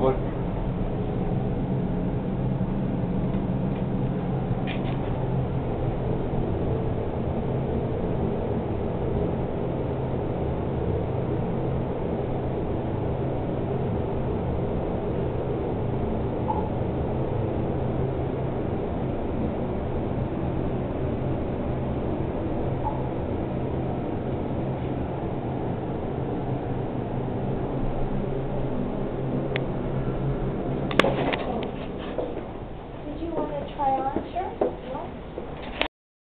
what